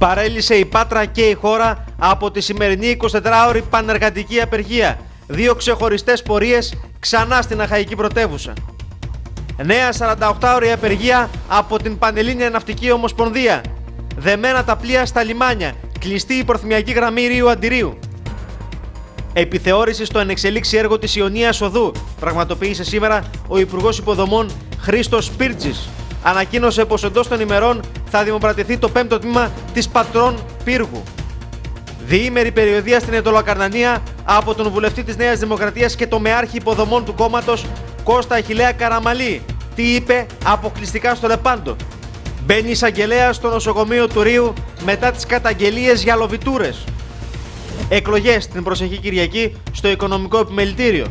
Παρέλυσε η Πάτρα και η χώρα από τη σημερινή 24ωρη πανεργατική απεργία. Δύο ξεχωριστές πορείες ξανά στην Αχαϊκή πρωτεύουσα. Νέα 48ωρη απεργία από την Πανελλήνια Ναυτική Ομοσπονδία. Δεμένα τα πλοία στα λιμάνια. Κλειστή η προθυμιακή γραμμή Ρίου Αντιρίου. Επιθεώρηση στο ενεξελίξη έργο της Ιωνίας Οδού. Πραγματοποίησε σήμερα ο Υπουργός Υποδομών Χρήστος Πίρτζη. Ανακοίνωσε πως εντός των ημερών θα δημοπρατηθεί το πέμπτο τμήμα της Πατρών Πύργου. Διήμερη περιοδία στην Ετωλοκαρνανία από τον βουλευτή της Νέας Δημοκρατίας και το μεάρχη υποδομών του κόμματος Κώστα Αχηλέα Καραμαλή. Τι είπε αποκλειστικά στο Λεπάντο. Μπαίνει εισαγγελέα στο νοσοκομείο του Ρίου μετά τις καταγγελίες για λοβιτούρες. Εκλογές την προσεχή Κυριακή στο Οικονομικό Επιμελητήριο.